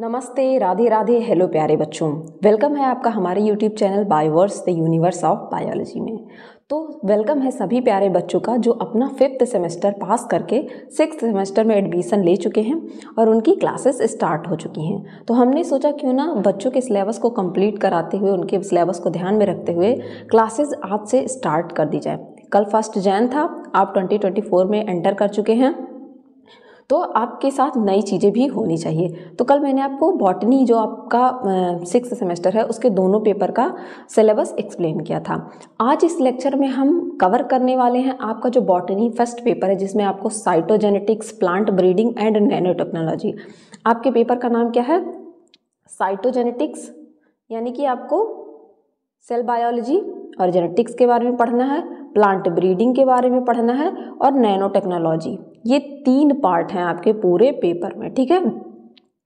नमस्ते, राधे राधे, हेलो प्यारे बच्चों। वेलकम है आपका हमारे YouTube channel Bioverse the universe of biology में। तो वेलकम है सभी प्यारे बच्चों का जो अपना फिफ्थ सेमेस्टर पास करके सिक्स सेमेस्टर में एडमिशन ले चुके हैं और उनकी क्लासेस स्टार्ट हो चुकी हैं। तो हमने सोचा क्यों ना बच्चों के सिलेबस को कंप्लीट कराते हुए, उनके सिलेबस को ध्यान में रखते हुए क्लासेस आज से स्टार्ट कर दी जाए। कल फ़र्स्ट जैन था, आप 2024 में एंटर कर चुके हैं। तो आपके साथ नई चीज़ें भी होनी चाहिए। तो कल मैंने आपको बॉटनी जो आपका सिक्स सेमेस्टर है, उसके दोनों पेपर का सिलेबस एक्सप्लेन किया था। आज इस लेक्चर में हम कवर करने वाले हैं आपका जो बॉटनी फ़र्स्ट पेपर है, जिसमें आपको cytogenetics plant breeding and nanotechnology आपके पेपर का नाम क्या है? साइटोजेनेटिक्स यानी कि आपको सेल बायोलॉजी और जेनेटिक्स के बारे में पढ़ना है। प्लांट ब्रीडिंग के बारे में पढ़ना है और नैनो टेक्नोलॉजी। ये तीन पार्ट हैं आपके पूरे पेपर में, ठीक है?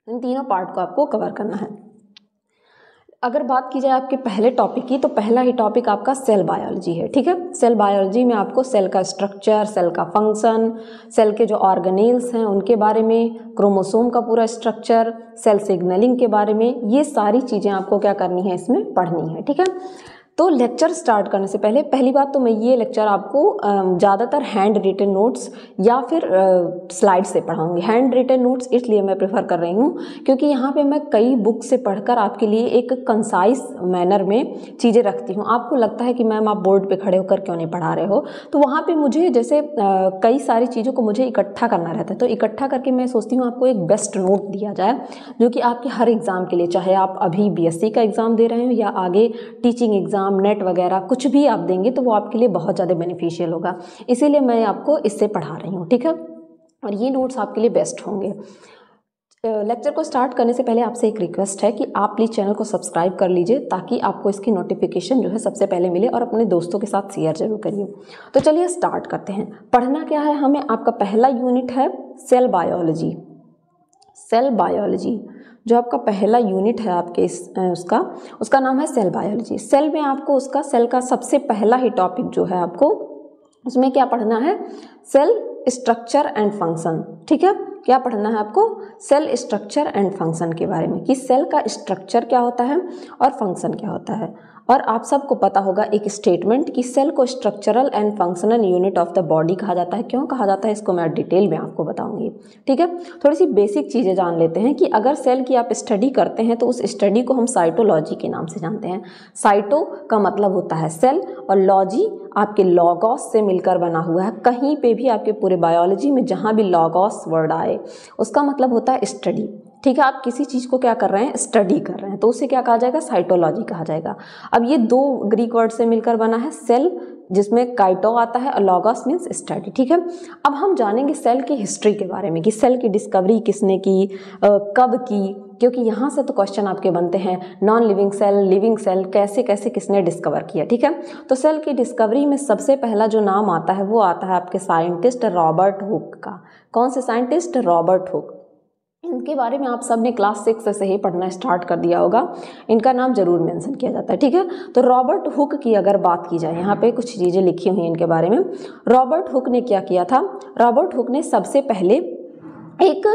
इन तीनों पार्ट को आपको कवर करना है। अगर बात की जाए आपके पहले टॉपिक की तो पहला ही टॉपिक आपका सेल बायोलॉजी है, ठीक है? सेल बायोलॉजी में आपको सेल का स्ट्रक्चर सेल का फ़ंक्शन सेल के जो ऑर्गेनेल्स हैं, उनके बारे में क्रोमोसोम का पूरा स्ट्रक्चर सेल सिग्नलिंग के बारे में, ये सारी चीज़ें आपको क्या करनी है इसमें पढ़नी है, ठीक है? तो लेक्चर स्टार्ट करने से पहले, पहली बात तो मैं ये लेक्चर आपको ज़्यादातर हैंड रिटन नोट्स या फिर स्लाइड से पढ़ाऊँगी। हैंड रिटन नोट्स इसलिए मैं प्रेफर कर रही हूँ, क्योंकि यहाँ पे मैं कई बुक से पढ़कर आपके लिए एक कंसाइज मैनर में चीज़ें रखती हूँ। आपको लगता है कि मैम आप बोर्ड पर खड़े होकर क्यों नहीं पढ़ा रहे हो? तो वहाँ पर मुझे जैसे कई सारी चीज़ों को मुझे इकट्ठा करना रहता है। तो इकट्ठा करके मैं सोचती हूँ आपको एक बेस्ट नोट दिया जाए, जो कि आपके हर एग्ज़ाम के लिए, चाहे आप अभी बीएससी का एग्ज़ाम दे रहे हो या आगे टीचिंग एग्ज़ाम नेट वगैरह कुछ भी आप देंगे तो वो आपके लिए बहुत ज़्यादा बेनिफिशियल होगा। इसीलिए मैं आपको इससे पढ़ा रही हूँ, ठीक है? और ये नोट्स आपके लिए बेस्ट होंगे। लेक्चर को स्टार्ट करने से पहले आपसे एक रिक्वेस्ट है कि आप प्लीज़ चैनल को सब्सक्राइब कर लीजिए ताकि आपको इसकी नोटिफिकेशन जो है सबसे पहले मिले और अपने दोस्तों के साथ शेयर ज़रूर करिए। तो चलिए स्टार्ट करते हैं। पढ़ना क्या है? हमें आपका पहला यूनिट है सेल बायोलॉजी सेल बायोलॉजी, जो आपका पहला यूनिट है आपके इस उसका उसका नाम है सेल बायोलॉजी। सेल में आपको उसका, सेल का सबसे पहला ही टॉपिक जो है आपको, उसमें क्या पढ़ना है? Cell structure and function. ठीक है? क्या पढ़ना है आपको? सेल स्ट्रक्चर एंड फ़ंक्शन के बारे में कि सेल का स्ट्रक्चर क्या होता है और फ़ंक्शन क्या होता है। और आप सबको पता होगा, एक स्टेटमेंट कि सेल को structural and functional unit of the body कहा जाता है। क्यों कहा जाता है? इसको मैं डिटेल में आपको बताऊँगी। ठीक है? थोड़ी सी बेसिक चीज़ें जान लेते हैं कि अगर सेल की आप स्टडी करते हैं तो उस स्टडी को हम साइटोलॉजी के नाम से जानते हैं। साइटो का मतलब होता है सेल और लॉजी आपके लॉगॉस से मिलकर बना हुआ है। कहीं पे भी आपके पूरे बायोलॉजी में जहाँ भी लॉगॉस वर्ड आए, उसका मतलब होता है स्टडी ठीक है, आप किसी चीज़ को क्या कर रहे हैं? स्टडी कर रहे हैं। तो उसे क्या कहा जाएगा? साइटोलॉजी कहा जाएगा। अब ये दो ग्रीक वर्ड से मिलकर बना है सेल जिसमें काइटो आता है, और लॉगस मीन्स स्टडी ठीक है? अब हम जानेंगे सेल की हिस्ट्री के बारे में कि सेल की डिस्कवरी किसने की कब की, क्योंकि यहाँ से तो क्वेश्चन आपके बनते हैं non living cell living cell कैसे कैसे किसने डिस्कवर किया, ठीक है? तो सेल की डिस्कवरी में सबसे पहला जो नाम आता है, वो आता है आपके साइंटिस्ट रॉबर्ट हुक का। कौन से साइंटिस्ट रॉबर्ट हुक इनके बारे में आप सबने क्लास सिक्स से ही पढ़ना स्टार्ट कर दिया होगा। इनका नाम ज़रूर मेंशन किया जाता है, ठीक है? तो रॉबर्ट हुक की अगर बात की जाए, यहाँ पे कुछ चीज़ें लिखी हुई हैं इनके बारे में। रॉबर्ट हुक ने क्या किया था? रॉबर्ट हुक ने सबसे पहले एक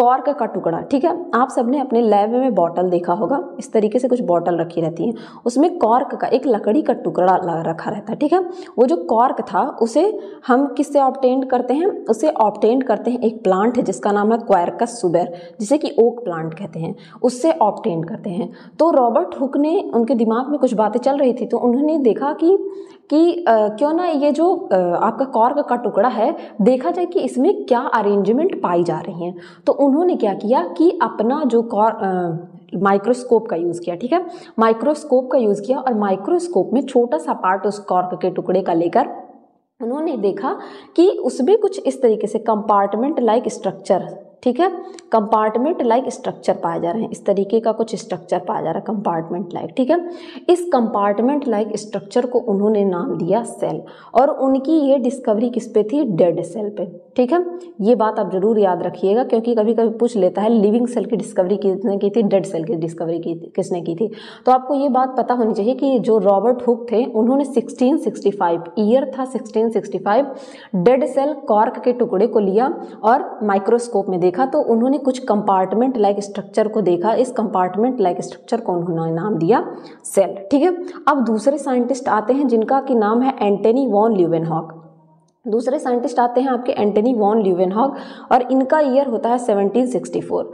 कॉर्क का टुकड़ा ठीक है? आप सबने अपने लैब में बॉटल देखा होगा इस तरीके से कुछ बॉटल रखी रहती हैं। उसमें कॉर्क का एक लकड़ी का टुकड़ा रखा रहता है ठीक है? वो जो कॉर्क था उसे हम किससे ऑप्टेंड करते हैं? उसे ऑप्टेंड करते हैं एक प्लांट है जिसका नाम है क्वारकस सुबर जिसे कि ओक प्लांट कहते हैं। उससे ऑप्टेंड करते हैं। तो रॉबर्ट हुक ने उनके दिमाग में कुछ बातें चल रही थी तो उन्होंने देखा कि कि आ, क्यों ना ये जो आ, आपका कॉर्क का टुकड़ा है देखा जाए कि इसमें क्या अरेंजमेंट पाई जा रही हैं। तो उन्होंने क्या किया कि अपना जो कॉर माइक्रोस्कोप का यूज़ किया, ठीक है? माइक्रोस्कोप का यूज़ किया और माइक्रोस्कोप में छोटा सा पार्ट उस कॉर्क के टुकड़े का लेकर उन्होंने देखा कि उसमें कुछ इस तरीके से कंपार्टमेंट लाइक स्ट्रक्चर ठीक है? कंपार्टमेंट लाइक स्ट्रक्चर पाए जा रहे हैं। इस तरीके का कुछ स्ट्रक्चर पाया जा रहा है कंपार्टमेंट लाइक ठीक है? इस कंपार्टमेंट लाइक स्ट्रक्चर को उन्होंने नाम दिया सेल और उनकी ये डिस्कवरी किस पे थी? डेड सेल पे, ठीक है? ये बात आप ज़रूर याद रखिएगा क्योंकि कभी कभी पूछ लेता है लिविंग सेल की डिस्कवरी किसने की थी? डेड सेल की डिस्कवरी की किसने की थी? तो आपको ये बात पता होनी चाहिए कि जो रॉबर्ट हुक थे, उन्होंने 1665 ईयर था 1665 डेड सेल कॉर्क के टुकड़े को लिया और माइक्रोस्कोप में देखा। तो उन्होंने कुछ कंपार्टमेंट लाइक स्ट्रक्चर को देखा। इस कंपार्टमेंट लाइक स्ट्रक्चर को उन्होंने नाम दिया सेल ठीक है? अब दूसरे साइंटिस्ट आते हैं जिनका कि नाम है एंटनी वॉन ल्यूवेनहॉक दूसरे साइंटिस्ट आते हैं आपके एंटनी वॉन ल्यूवेनहॉग और इनका ईयर होता है 1764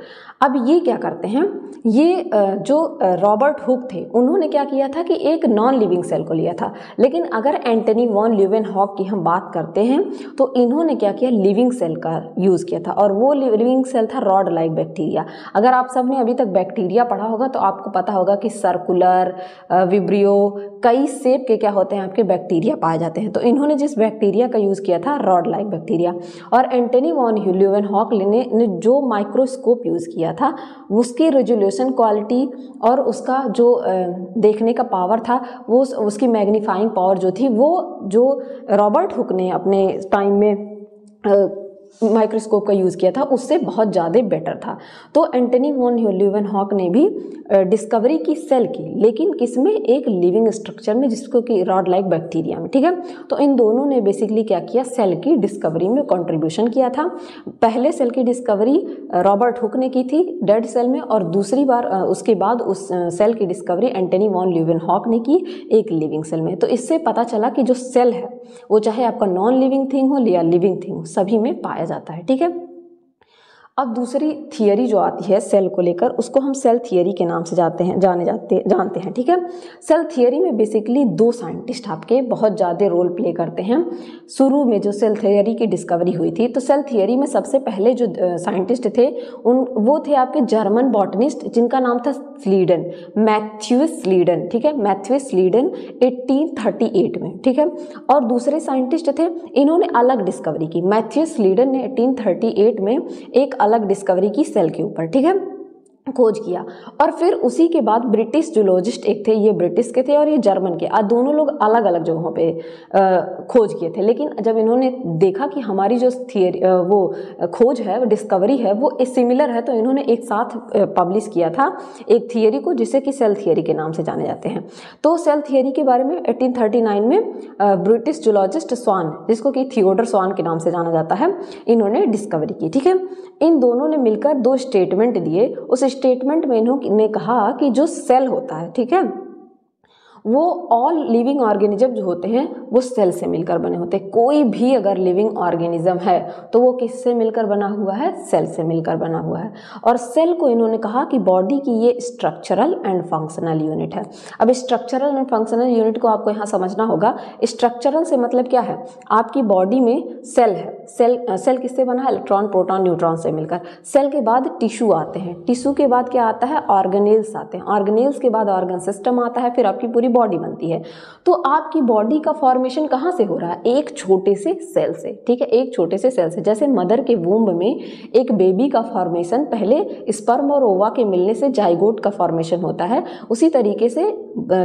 अब ये क्या करते हैं? ये जो रॉबर्ट हुक थे, उन्होंने क्या किया था कि एक नॉन लिविंग सेल को लिया था। लेकिन अगर एंटनी वॉन ल्यूवेनहॉग की हम बात करते हैं तो इन्होंने क्या किया? लिविंग सेल का यूज़ किया था, और वो लिविंग सेल था रॉड लाइक बैक्टीरिया अगर आप सबने अभी तक बैक्टीरिया पढ़ा होगा तो आपको पता होगा कि सर्कुलर विब्रियो कई सेप के क्या होते हैं? आपके बैक्टीरिया पाए जाते हैं। तो इन्होंने जिस बैक्टीरिया का यूज़ यूज़ किया था रॉड लाइक बैक्टीरिया और एंटनी वॉन ह्यूलिवन हॉक ने, ने जो माइक्रोस्कोप यूज़ किया था उसकी रेजोल्यूशन क्वालिटी और उसका जो देखने का पावर था वो उसकी मैग्नीफाइंग पावर जो थी वो जो रॉबर्ट हुक ने अपने टाइम में माइक्रोस्कोप का यूज़ किया था, उससे बहुत ज़्यादा बेटर था। तो एंटनी वॉन ह्यूलिवन हॉक ने भी डिस्कवरी की सेल की, लेकिन किसमें? एक लिविंग स्ट्रक्चर में, जिसको कि रॉड लाइक बैक्टीरिया में, ठीक है? तो इन दोनों ने बेसिकली क्या किया? सेल की डिस्कवरी में कंट्रीब्यूशन किया था। पहले सेल की डिस्कवरी रॉबर्ट हुक ने की थी डेड सेल में, और दूसरी बार उसके बाद उस सेल की discovery Antony van Leeuwenhoek ने की एक लिविंग सेल में। तो इससे पता चला कि जो सेल है, वो चाहे आपका नॉन लिविंग थिंग हो या लिविंग थिंग हो, सभी में पाया जाता है ठीक है? अब दूसरी थियरी जो आती है सेल को लेकर, उसको हम सेल थियरी के नाम से जाते हैं, जाने जाते, जानते हैं, ठीक है? सेल थियरी में बेसिकली दो साइंटिस्ट आपके बहुत ज़्यादा रोल प्ले करते हैं। शुरू में जो सेल थियरी की डिस्कवरी हुई थी तो सेल थियरी में सबसे पहले जो साइंटिस्ट थे, उन, वो थे आपके जर्मन बॉटनिस्ट जिनका नाम था स्लीडन मैथ्यूस स्लीडन ठीक है? मैथ्यूस स्लीडन 1838 में, ठीक है? और दूसरे साइंटिस्ट थे, इन्होंने अलग डिस्कवरी की। मैथ्यूस स्लीडन ने 1838 में एक अलग डिस्कवरी की सेल के ऊपर ठीक है? खोज किया। और फिर उसी के बाद ब्रिटिश जूलॉजिस्ट एक थे, ये ब्रिटिश के थे और ये जर्मन के। आज दोनों लोग अलग अलग जगहों पे खोज किए थे। लेकिन जब इन्होंने देखा कि हमारी जो थियरी वो खोज है, वो डिस्कवरी है, वो सिमिलर है तो इन्होंने एक साथ पब्लिश किया था एक थियरी को, जिसे कि सेल थियरी के नाम से जाने जाते हैं। तो सेल थियरी के बारे में एटीन में ब्रिटिश जूलॉजिस्ट स्वान, जिसको कि थियोडर स्वान के नाम से जाना जाता है, इन्होंने डिस्कवरी की, ठीक है? इन दोनों ने मिलकर दो स्टेटमेंट दिए, उस स्टेटमेंट में इन्होंने कहा कि जो सेल होता है ठीक है? वो ऑल लिविंग ऑर्गेनिज्म जो होते हैं, वो सेल से मिलकर बने होते हैं। कोई भी अगर लिविंग ऑर्गेनिज्म है तो वो किससे मिलकर बना हुआ है? सेल से मिलकर बना हुआ है। और सेल को इन्होंने कहा कि बॉडी की ये स्ट्रक्चरल एंड फंक्शनल यूनिट है। अब स्ट्रक्चरल एंड फंक्शनल यूनिट को आपको यहाँ समझना होगा। स्ट्रक्चरल से मतलब क्या है? आपकी बॉडी में सेल है। सेल सेल किससे बना है? इलेक्ट्रॉन प्रोटॉन न्यूट्रॉन से मिलकर। सेल के बाद टिश्यू आते हैं। टिश्यू के बाद क्या आता है? ऑर्गेनेल्स आते हैं। ऑर्गेनेल्स के बाद ऑर्गन सिस्टम आता है। फिर आपकी पूरी बॉडी बनती है। तो आपकी बॉडी का फॉर्मेशन कहाँ से हो रहा है? एक छोटे से सेल से, ठीक है? एक छोटे से सेल से। जैसे मदर के वूम्ब में एक बेबी का फॉर्मेशन पहले स्पर्म और ओवा के मिलने से जाइगोट का फॉर्मेशन होता है। उसी तरीके से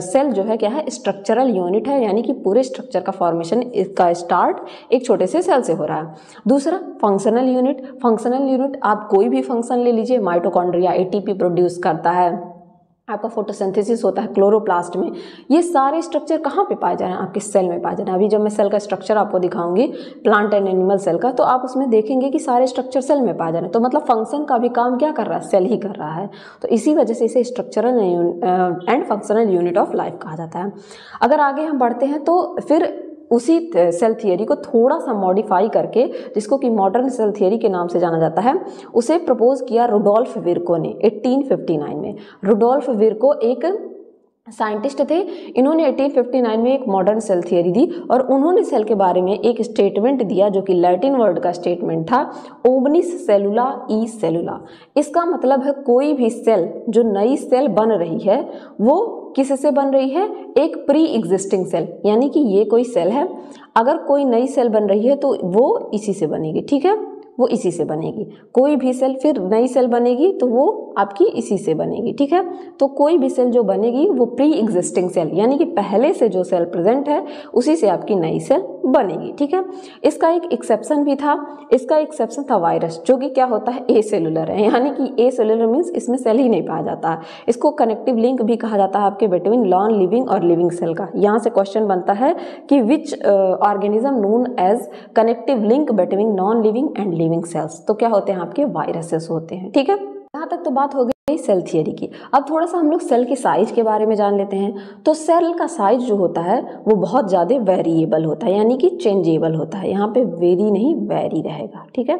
सेल जो है, क्या है? स्ट्रक्चरल यूनिट है, यानी कि पूरे स्ट्रक्चर का फॉर्मेशन का स्टार्ट एक छोटे से सेल से हो रहा है। दूसरा फंक्शनल यूनिट फंक्शनल यूनिट आप कोई भी फ़ंक्शन ले लीजिए माइटोकॉन्ड्रिया एटीपी प्रोड्यूस करता है। आपका फोटोसिंथेसिस होता है क्लोरोप्लास्ट में। ये सारे स्ट्रक्चर कहाँ पे पाए जा रहे हैं? आपके सेल में पाए जा रहे हैं। अभी जब मैं सेल का स्ट्रक्चर आपको दिखाऊँगी प्लांट एंड एनिमल सेल का तो आप उसमें देखेंगे कि सारे स्ट्रक्चर सेल में पाए जा रहे हैं। तो मतलब फ़ंक्शन का भी काम क्या कर रहा है? सेल ही कर रहा है। तो इसी वजह से इसे structural and functional unit of life कहा जाता है। अगर आगे हम बढ़ते हैं तो फिर उसी सेल थियरी को थोड़ा सा मॉडिफाई करके, जिसको कि मॉडर्न सेल थियरी के नाम से जाना जाता है, उसे प्रपोज किया रुडोल्फ विरको ने 1859 में। रुडोल्फ विरको एक साइंटिस्ट थे। इन्होंने 1859 में एक मॉडर्न सेल थियरी दी और उन्होंने सेल के बारे में एक स्टेटमेंट दिया जो कि लैटिन वर्ड का स्टेटमेंट था ओबनिस सेलुला ई सेलुला इसका मतलब है कोई भी सेल जो नई सेल बन रही है, वो किससे बन रही है? एक प्री एग्जिस्टिंग सेल यानी कि ये कोई सेल है। अगर कोई नई सेल बन रही है तो वो इसी से बनेगी, ठीक है? वो इसी से बनेगी। कोई भी सेल फिर नई सेल बनेगी तो वो आपकी इसी से बनेगी, ठीक है? तो कोई भी सेल जो बनेगी वो प्री एग्जिस्टिंग सेल यानी कि पहले से जो सेल प्रेजेंट है, उसी से आपकी नई सेल बनेगी, ठीक है? इसका एक एक्सेप्शन भी था, इसका एक्सेप्शन था वायरस जो कि क्या होता है ए सेलुलर है, यानी कि ए सेलुलर मीन्स इसमें सेल ही नहीं पाया जाता। है इसको कनेक्टिव लिंक भी कहा जाता है आपके बिटवीन नॉन लिविंग और लिविंग सेल का। यहाँ से क्वेश्चन बनता है कि which organism known as connective link between non living and living cells तो क्या होते हैं आपके वायरसेस होते हैं, ठीक है? यहाँ तक तो बात हो गई। सेल थियरी की। अब थोड़ा सा हम लोग सेल की साइज़ के बारे में जान लेते हैं। तो सेल का साइज़ जो होता है वो बहुत ज़्यादा वेरिएबल होता है यानी कि चेंजेबल होता है। यहाँ पे वेरी नहीं वेरी रहेगा ठीक है?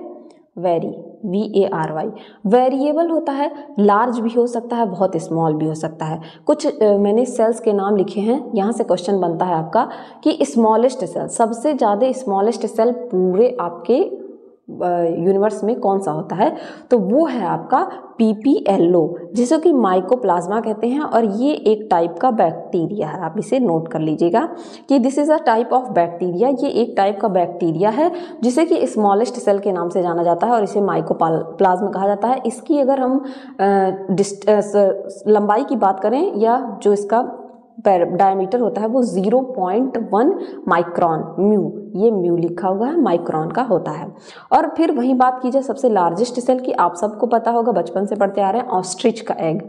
Vary V A R Y variable होता है लार्ज भी हो सकता है बहुत स्मॉल भी हो सकता है। कुछ आ, मैंने सेल्स के नाम लिखे हैं यहाँ से क्वेश्चन बनता है आपका कि स्मॉलेस्ट सेल सबसे ज़्यादा स्मॉलेस्ट सेल पूरे आपके यूनिवर्स में कौन सा होता है? तो वो है आपका पी पी एल ओ जिसे कि माइकोप्लाज्मा कहते हैं और ये एक टाइप का बैक्टीरिया है। आप इसे नोट कर लीजिएगा कि this is a type of bacteria ये एक टाइप का बैक्टीरिया है, जिसे कि स्मॉलेस्ट सेल के नाम से जाना जाता है और इसे माइकोप्लाज्मा कहा जाता है। इसकी अगर हम लंबाई की बात करें या जो इसका डायमीटर होता है वो zero point one micron mu ये म्यू लिखा हुआ है माइक्रॉन का होता है। और फिर वही बात की जाए सबसे लार्जेस्ट सेल की, आप सबको पता होगा, बचपन से पढ़ते आ रहे हैं ऑस्ट्रिच का एग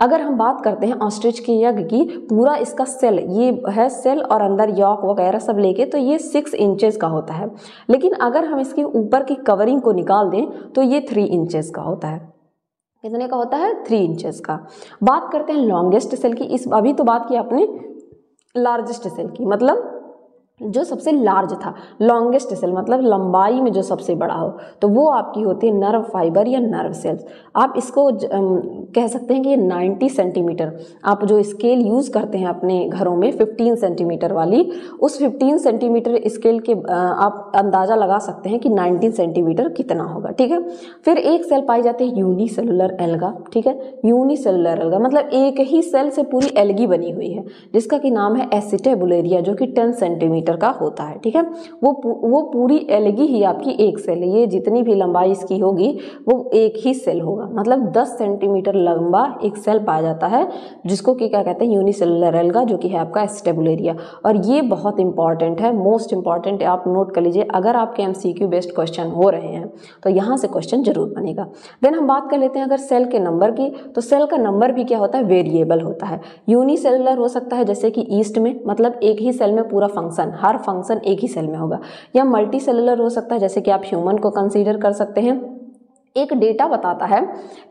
अगर हम बात करते हैं ऑस्ट्रिच के एग की, पूरा इसका सेल ये है सेल और अंदर यॉक वगैरह सब लेके तो ये सिक्स इंचेस का होता है। लेकिन अगर हम इसके ऊपर की कवरिंग को निकाल दें तो ये थ्री इंचेस का होता है। कितने का होता है? थ्री इंचेस का। बात करते हैं लॉन्गेस्ट सेल की। इस, अभी तो बात की आपने लार्जेस्ट सेल की। मतलब जो सबसे लार्ज था लॉन्गेस्ट सेल मतलब लंबाई में जो सबसे बड़ा हो तो वो आपकी होती है नर्व फाइबर या नर्व सेल्स आप इसको ज, अम, कह सकते हैं कि ये 90 सेंटीमीटर आप जो स्केल यूज़ करते हैं अपने घरों में 15 सेंटीमीटर वाली उस 15 सेंटीमीटर स्केल के आप अंदाज़ा लगा सकते हैं कि 19 सेंटीमीटर कितना होगा ठीक है? फिर एक सेल पाई जाती है यूनिसेलुलर एल्गा ठीक है? यूनिसेलुलर एल्गा मतलब एक ही सेल से पूरी एल्गी बनी हुई है जिसका कि नाम है एसिटेबुलेरिया जो कि टेन सेंटीमीटर सेंटीमीटर का होता है, ठीक है? वो वो पूरी एलगी ही आपकी एक सेल ये जितनी भी लंबाई इसकी होगी, वो एक ही सेल होगा। मतलब 10 सेंटीमीटर लंबा एक सेल पाया जाता है, जिसको कि क्या कहते हैं यूनिसेलुलर एल्गा जो कि है आपका स्टेबुलेरिया और ये बहुत इंपॉर्टेंट है मोस्ट इंपॉर्टेंट आप नोट कर लीजिए, अगर आपके एम बेस्ड क्वेश्चन हो रहे हैं तो यहाँ से क्वेश्चन ज़रूर बनेगा। देन हम बात कर लेते हैं अगर सेल के नंबर की तो सेल का नंबर भी क्या होता है वेरिएबल होता है। यूनिसेलुलर हो सकता है, जैसे कि ईस्ट में मतलब एक ही सेल में पूरा फ़ंक्शन हर फ़ंक्शन एक ही सेल में होगा। या मल्टी सेलुलर हो सकता है, जैसे कि आप ह्यूमन को कंसीडर कर सकते हैं। एक डेटा बताता है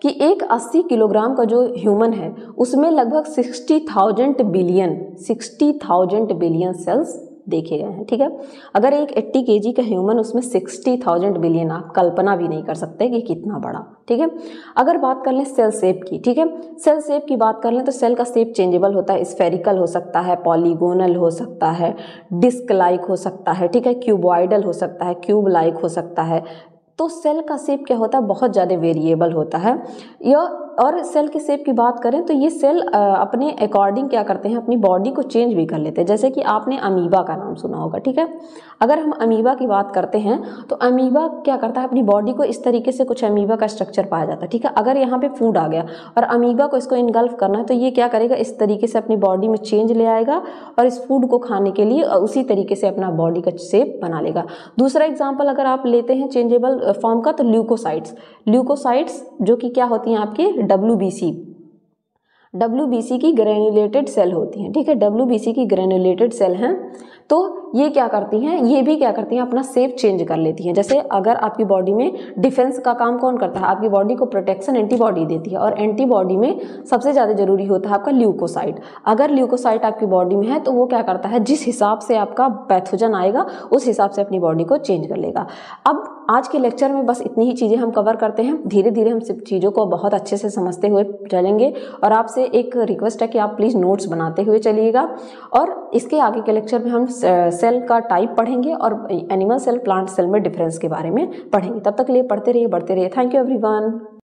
कि एक 80 किलोग्राम का जो ह्यूमन है, उसमें लगभग sixty thousand billion sixty thousand billion cells देखे गए हैं ठीक है? अगर एक 80 के का ह्यूमन उसमें 60,000 बिलियन आप कल्पना भी नहीं कर सकते कि कितना बड़ा ठीक है? अगर बात कर लें सेल सेप की ठीक है? सेल सेप की बात कर लें तो सेल का सेप चेंजेबल होता है स्फेरिकल हो सकता है पॉलीगोनल हो सकता है डिस्क लाइक हो सकता है ठीक है? क्यूबॉइडल हो सकता है क्यूब लाइक हो सकता है। तो सेल का सेप क्या होता है? बहुत ज़्यादा वेरिएबल होता है। यह और सेल के शेप की बात करें तो ये सेल अपने अकॉर्डिंग क्या करते हैं, अपनी बॉडी को चेंज भी कर लेते हैं। जैसे कि आपने अमीबा का नाम सुना होगा, ठीक है? अगर हम अमीबा की बात करते हैं तो अमीबा क्या करता है? अपनी बॉडी को इस तरीके से कुछ अमीबा का स्ट्रक्चर पाया जाता है, ठीक है? अगर यहाँ पर फ़ूड आ गया और अमीबा को इसको इनगल्फ करना है तो ये क्या करेगा? इस तरीके से अपनी बॉडी में चेंज ले आएगा और इस फ़ूड को खाने के लिए उसी तरीके से अपना बॉडी का शेप बना लेगा। दूसरा एग्ज़ाम्पल अगर आप लेते हैं चेंजेबल फॉर्म का तो ल्यूकोसाइड्स ल्यूकोसाइड्स जो कि क्या होती हैं आपके? डब्ल्यू डब्ल्यू की ग्रेनुलेटेड सेल होती हैं, ठीक है? डब्ल्यू बी सी की ग्रेनुलेटेड सेल हैं तो ये क्या करती हैं? ये भी क्या करती हैं? अपना सेप चेंज कर लेती हैं। जैसे अगर आपकी बॉडी में डिफेंस का काम कौन करता है? आपकी बॉडी को प्रोटेक्शन एंटीबॉडी देती है और एंटीबॉडी में सबसे ज़्यादा ज़रूरी होता है आपका ल्यूकोसाइट अगर ल्यूकोसाइट आपकी बॉडी में है तो वो क्या करता है? जिस हिसाब से आपका पैथोजन आएगा, उस हिसाब से अपनी बॉडी को चेंज कर लेगा। अब आज के लेक्चर में बस इतनी ही चीज़ें हम कवर करते हैं। धीरे धीरे हम सब चीज़ों को बहुत अच्छे से समझते हुए चलेंगे और आपसे एक रिक्वेस्ट है कि आप प्लीज़ नोट्स बनाते हुए चलिएगा। और इसके आगे के लेक्चर में हम सेल का टाइप पढ़ेंगे और एनिमल सेल प्लांट सेल में डिफरेंस के बारे में पढ़ेंगे। तब तक लिए पढ़ते रहिए, बढ़ते रहिए। Thank you everyone